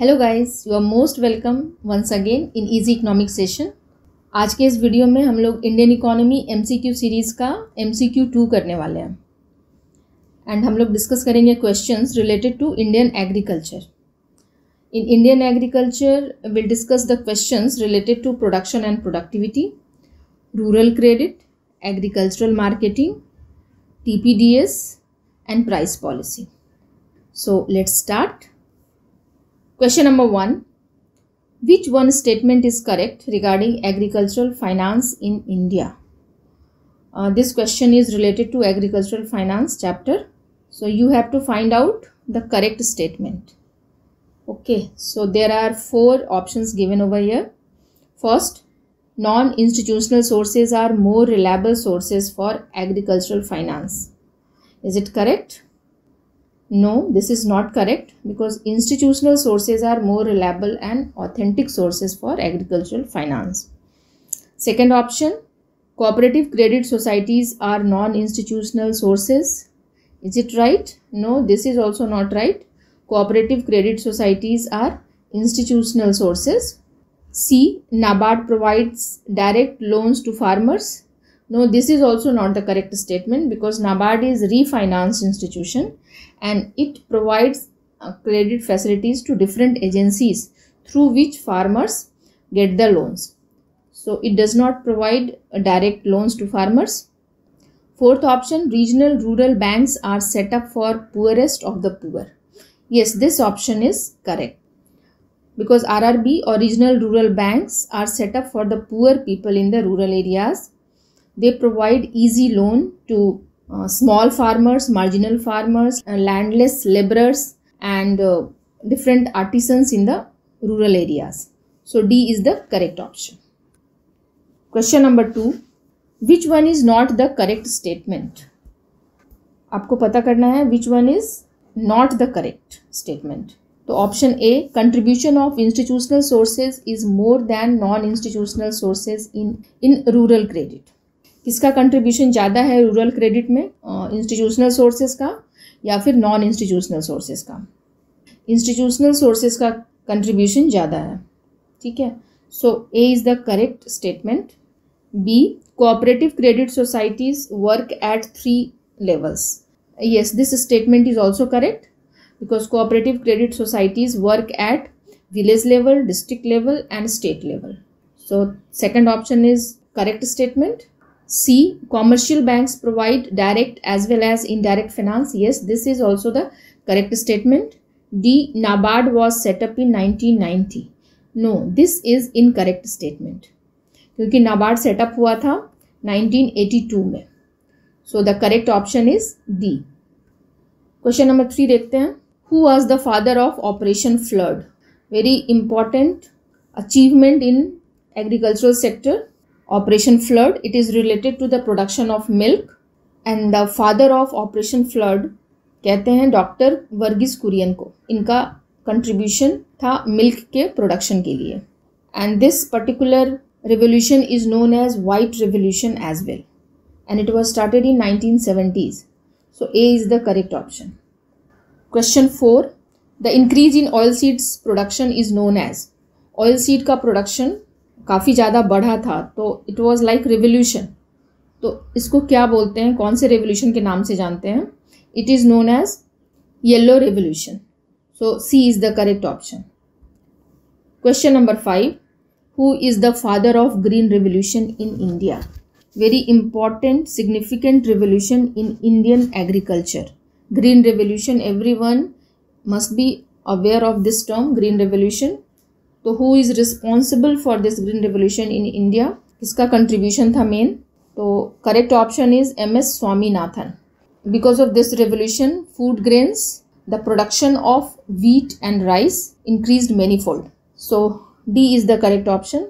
Hello guys you are most welcome once again in easy economic session आज के इस video में हम लोग इंडियन इकोनॉमी एमसीक्यू सीरीज़ का एमसीक्यू टू करने वाले हैं। एंड हम लोग डिस्कस करेंगे questions related to Indian agriculture in Indian agriculture will discuss the questions related to production and productivity rural credit agricultural marketing TPDS and price policy so let's start Question number one Which one statement is correct regarding agricultural finance in India? Uh, this question is related to agricultural finance chapter. So you have to find out the correct statement. Okay, so there are four options given over here. First, non-institutional sources are more reliable sources for agricultural finance. Is it correct? No, this is not correct because institutional sources are more reliable and authentic sources for agricultural finance. Second option, cooperative credit societies are non-institutional sources. Is it right? No, this is also not right. Cooperative credit societies are institutional sources. C. NABARD provides direct loans to farmers. No, this is also not the correct statement because NABARD is refinance institution and it provides uh, credit facilities to different agencies through which farmers get the loans. So it does not provide direct loans to farmers. Fourth option, regional rural banks are set up for poorest of the poor. Yes, this option is correct. Because RRB or regional rural banks are set up for the poor people in the rural areas. They provide easy loan to uh, small farmers, marginal farmers, uh, landless laborers and uh, different artisans in the rural areas. So D is the correct option. Question number two. Which one is not the correct statement? आपको पता करना है which one is not the correct statement तो option A contribution of institutional sources is more than non institutional sources in in rural credit किसका contribution ज़्यादा है rural credit में? Institutional sources का या फिर नॉन इंस्टीट्यूशनल सोर्सेज का? Institutional sources का कंट्रीब्यूशन ज़्यादा है, ठीक है? So A is the correct statement B cooperative credit societies work at three levels yes this statement is also correct because cooperative credit societies work at village level district level and state level so second option is correct statement C. Commercial banks provide direct as well as indirect finance. Yes, this is also the correct statement. D. NABARD was set up in 1990. No, this is incorrect statement. क्योंकि NABARD setup हुआ था 1982 में so the correct option is D question number three देखते हैं who was the father of operation flood very important achievement in agricultural sector Operation Flood. It is related to the production of milk and the father of Operation Flood कहते हैं doctor Varghese Kurien को इनका contribution था milk के production के लिए and this particular revolution is known as white revolution as well and it was started in 1970s so a is the correct option question 4 the increase in oil seeds production is known as oil seed का production काफ़ी ज़्यादा बढ़ा था तो it was like revolution तो इसको क्या बोलते हैं? कौन से रेवोल्यूशन के नाम से जानते हैं? It is known as yellow revolution so C is the correct option question number five who is the father of green revolution in India very important significant revolution in Indian agriculture green revolution everyone must be aware of this term green revolution तो who is responsible for this green revolution in India किसका contribution था main तो correct option is M S Swaminathan because of this revolution food grains the production of wheat and rice increased fold so D is the correct option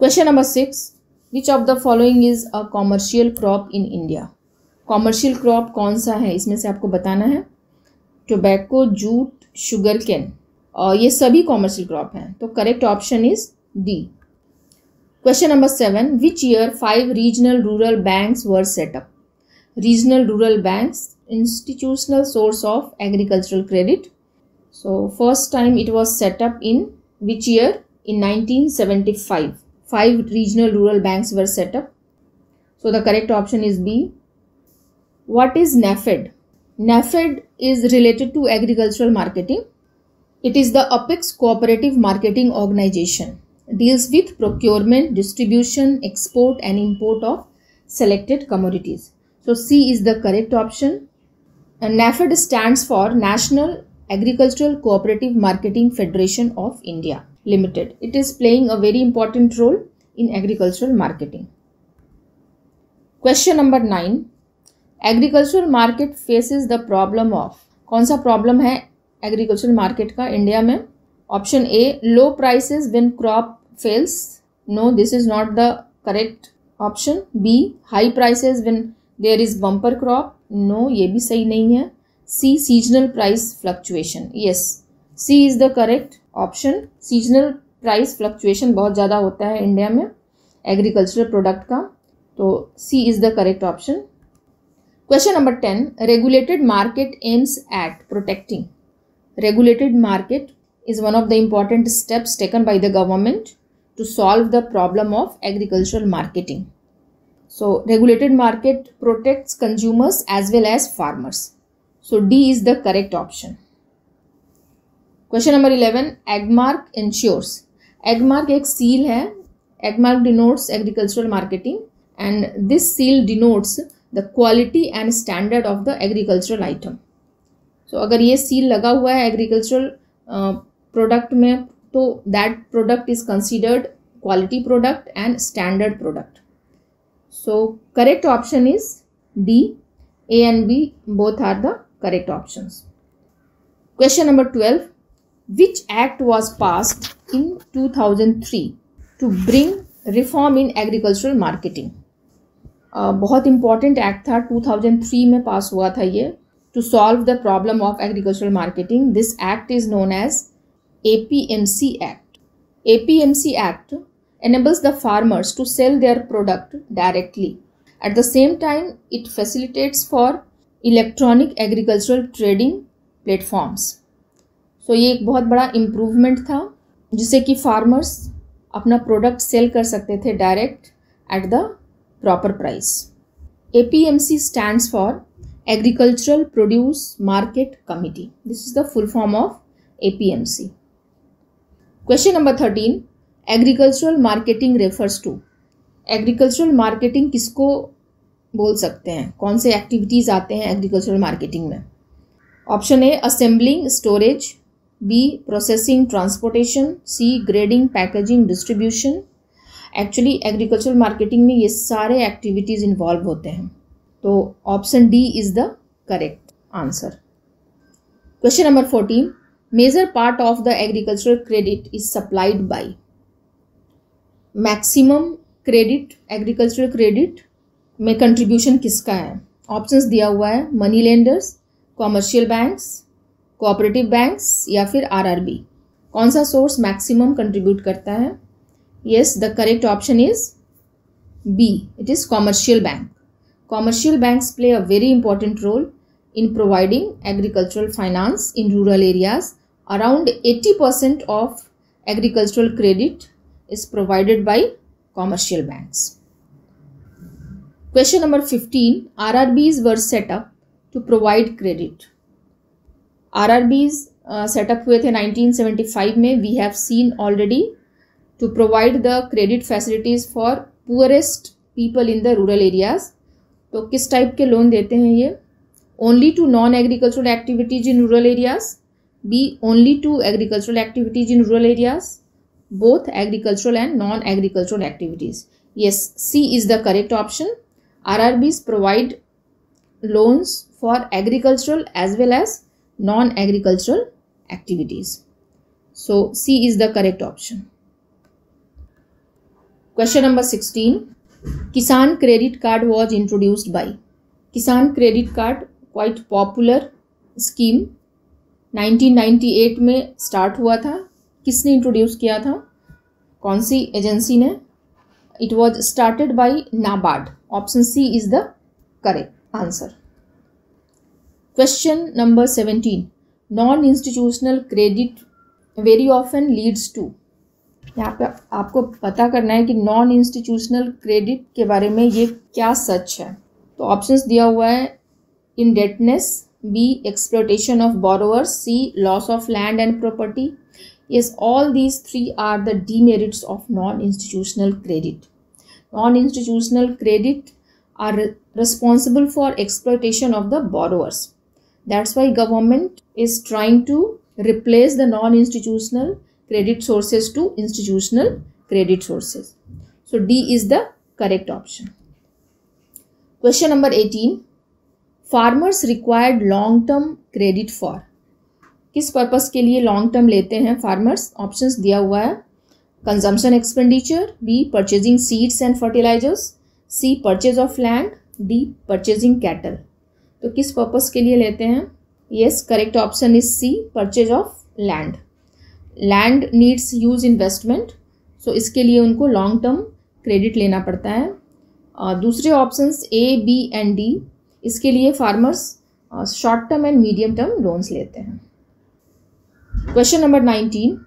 question number six which of the following is a commercial crop in India commercial crop कौन सा है? इसमें से आपको बताना है. Tobacco jute sugar cane और ये सभी कॉमर्शियल क्रॉप हैं। तो correct option is D question number seven which year five regional rural banks were set up regional rural banks institutional source of agricultural credit so first time it was set up in which year in nineteen seventy five five regional rural banks were set up so the correct option is B what is NAFED NAFED is related to agricultural marketing It is the apex cooperative marketing organization. Deals with procurement, distribution, export and import of selected commodities. So C is the correct option. And NAFED stands for National Agricultural Cooperative Marketing Federation of India Limited. It is playing a very important role in agricultural marketing. Question number 9. Agricultural market faces the problem of कौन सा problem है agriculture market का India में। Option A, low prices when crop fails no this is not the correct option B high prices when there is bumper crop no ये भी सही नहीं है। C seasonal price fluctuation yes C is the correct option seasonal price fluctuation बहुत ज़्यादा होता है India में एग्रीकल्चरल प्रोडक्ट का। तो C is the correct option question number ten regulated market aims at protecting Regulated market is one of the important steps taken by the government to solve the problem of agricultural marketing. So, regulated market protects consumers as well as farmers. So D is the correct option. Question number 11. Agmark ensures. Agmark एक seal है. Agmark denotes agricultural marketing and this seal denotes the quality and standard of the agricultural item. So so, अगर ये seal लगा हुआ है agricultural product में तो that product is considered quality product and standard product so correct option is D A and B both are the correct option question number twelve which act was passed in two thousand three to bring reform in agricultural marketing बहुत important act था। Two thousand three में pass हुआ था ये। To solve the problem of agricultural marketing this act is known as APMC Act. APMC Act enables the farmers to sell their product directly. At the same time, it facilitates for platforms so ये एक बहुत बड़ा improvement था जिससे कि farmers अपना product cell कर सकते थे direct at the proper price A P M C stand for agricultural produce committee this is the full form of A P M C question number thirteen agricultural marketing refers to agricultural marketing किसको बोल सकते हैं? कौन से activities आते हैं agricultural marketing में? Option A assembling storage B processing transportation C grading packaging distribution actually agricultural marketing में ये सारे एक्टिविटीज़ इन्वॉल्व होते हैं। तो option D is the correct answer question number fourteen major part of the agricultural credit is supplied by maximum credit agricultural credit में contribution किसका है? Options दिया हुआ है money lenders commercial banks cooperative banks या फिर आरआरबी कौन सा सोर्स मैक्सिमम कंट्रीब्यूट करता है? Yes the correct option is B it is commercial bank Commercial banks play a very important role in providing agricultural finance in rural areas around eighty percent of agricultural credit is provided by commercial banks Question number 15. RRBs were set up to provide credit. RRBs uh, set up हुए थे 1975 में we have seen already to provide the credit facilities for poorest people in the rural areas. तो किस type के loan देते हैं ये? Only to non agricultural activities in rural areas B only to agricultural activities in rural areas both agricultural and non agricultural activities yes C is the correct option R R Bs provide loans for agricultural as well as non agricultural activities so C is the correct option question number sixteen Kisan credit card was introduced by Kisan credit card quite popular scheme 1998 में start हुआ था। किसने introduce किया था? कौन सी agency ने? It was started by NABARD option C is the correct answer question number seventeen non institutional credit very often leads to यहाँ पे आपको पता करना है कि नॉन इंस्टीट्यूशनल क्रेडिट के बारे में ये क्या सच है। तो ऑप्शंस दिया हुआ है indebtedness B exploitation of borrowers C loss of land and property yes all these three are the demerits of non institutional credit non institutional credit are responsible for exploitation of the borrowers that's why government is trying to replace the non institutional credit sources to institutional credit sources. So, D is the correct option. Question number 18. Farmers required long term credit for. किस purpose के लिए long term लेते हैं farmers options दिया हुआ है consumption expenditure B purchasing seeds and fertilisers C purchase of land D purchasing cattle तो किस पर्पस के लिए लेते हैं yes correct option is C purchase of land land needs use investment so इसके लिए उनको लॉन्ग टर्म क्रेडिट लेना पड़ता है uh, दूसरे options A B and D इसके लिए farmers short term and medium term loans लेते हैं question number nineteen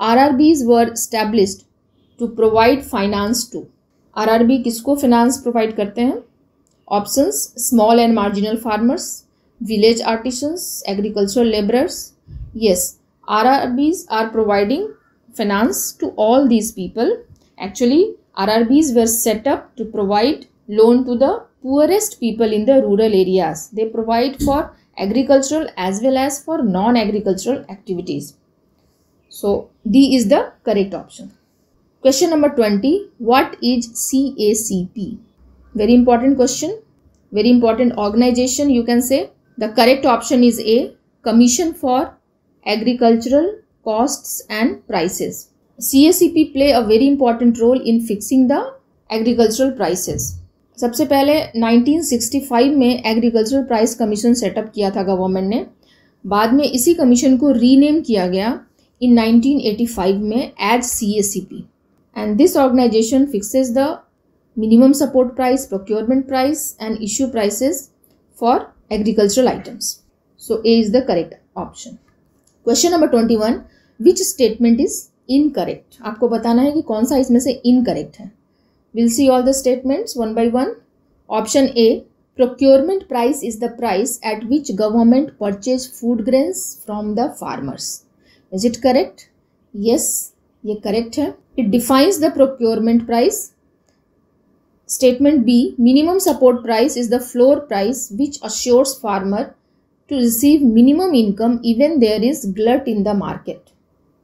R R Bs were established to provide finance to R R B किसको finance provide करते हैं? Options small and marginal farmers village artisans agricultural labourers yes RRBs are providing finance to all these people. Actually, RRBs were set up to provide loan to the poorest people in the rural areas. They provide for agricultural as well as for non-agricultural activities. So, D is the correct option. Question number 20. What is CACP? Very important question. Very important organization you can say. The correct option is A. Commission for agricultural costs and prices. CACP play a very important role in fixing the agricultural prices. सबसे पहले 1965 में agricultural price commission set up किया था government ने बाद में इसी commission को रीनेम किया गया इन 1985 में as C A C P and this organisation fixes the minimum support price procurement price and issue prices for agricultural items so A is the correct option question number twenty one which statement is incorrect आपको बताना है कि कौन सा इसमें से incorrect है। Will see all the statements one by one option A procurement price is the price at which government purchase food grains from the farmers is it correct yes ये करेक्ट है। It defines the procurement price statement B minimum support price is the floor price which assures farmer to receive minimum income even there is glut in the market.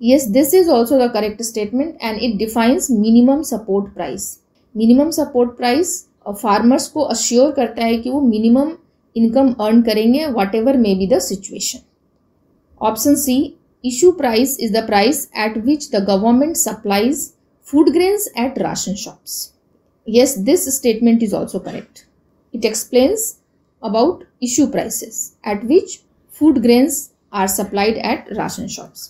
Yes, this is also the correct statement and it defines minimum support price. Minimum support price farmers को assure करता है कि वो minimum income earn करेंगे whatever may be the situation option C issue price is the price at which the government supplies food grains at ration shops. Yes, this statement is also correct. It explains about issue prices at which food grains are supplied at ration shops.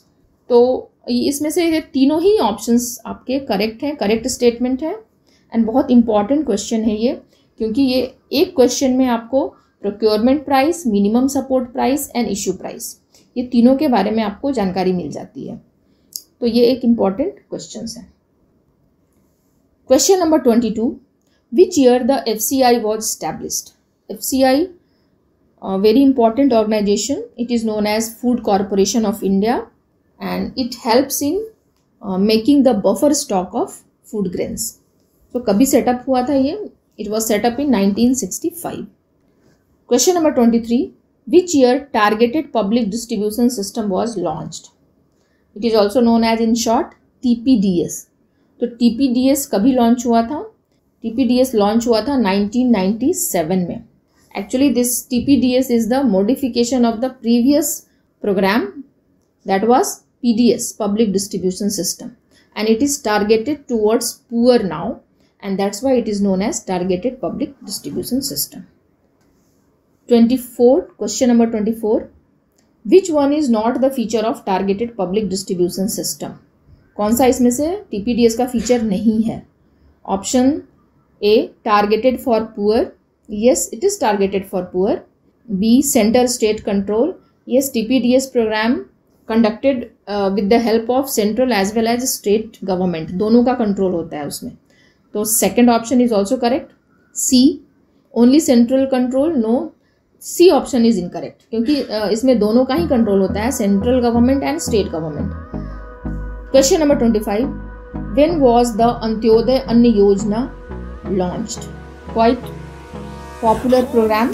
तो इसमें से ये तीनों ही options आपके correct हैं correct statement है and बहुत इंपॉर्टेंट क्वेश्चन है ये क्योंकि ये एक क्वेश्चन में आपको procurement price minimum support price and issue price ये तीनों के बारे में आपको जानकारी मिल जाती है। तो ये एक इंपॉर्टेंट क्वेश्चन है। Question number twenty two which year the F C I was established FCI, a very important organization. It is known as Food Corporation of India and it helps in uh, making the buffer stock of food grains. So, कभी setup हुआ था ये was set up in 1965. Question number 23. Which year targeted public distribution system was launched? It is also known as in short TPDS. तो TPDS कभी launch हुआ था TPDS launch हुआ था 1997 में Actually, this TPDS is the modification of the previous program that was PDS, Public Distribution System. And it is targeted towards poor now and that's why it is known as Targeted Public Distribution System. 24, question number 24. Which one is not the feature of Targeted Public Distribution System? कौन सा इसमें से TPDS का feature नहीं है option A targeted for poor yes it is targeted for poor b center state control yes tpds program conducted uh, with the help of central as well as state government दोनों का control होता है उसमें तो second option is also correct c only central control no C option is incorrect क्योंकि इसमें दोनों का ही कंट्रोल होता है central government and state government question number twenty five when was the Antyodaya Anna Yojana launched quite popular program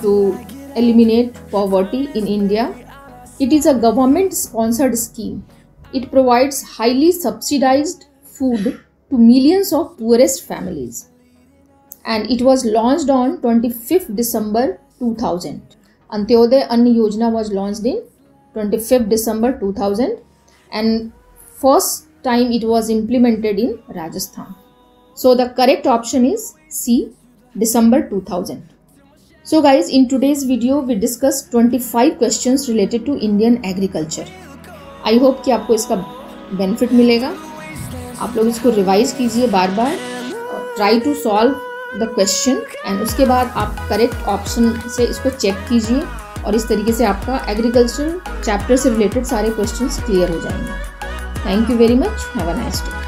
to eliminate poverty in India. It is a government sponsored scheme. It provides highly subsidized food to millions of poorest families. And it was launched on 25th December 2000. Antyodaya Anni Yojana was launched in 25th December 2000 and first time it was implemented in Rajasthan. So the correct option is C December 2000. So guys, in today's video we discussed 25 questions related to Indian agriculture. I hope कि आपको इसका benefit मिलेगा आप लोग इसको revise कीजिए बार बार try to solve the question and उसके बाद आप करेक्ट ऑप्शन से इसको चेक कीजिए और इस तरीके से आपका एग्रीकल्चर चैप्टर से रिलेटेड सारे क्वेश्चंस क्लियर हो जाएँगे thank you very much have a nice day